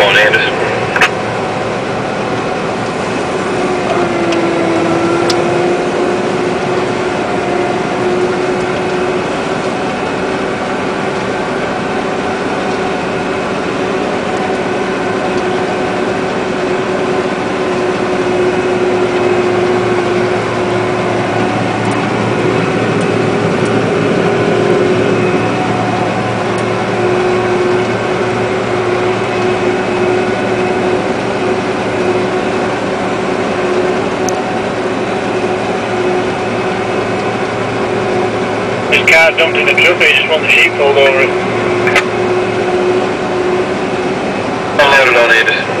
on Anderson. His car dumped in the truck, They just want the sheet pulled over it. I'll have it on here.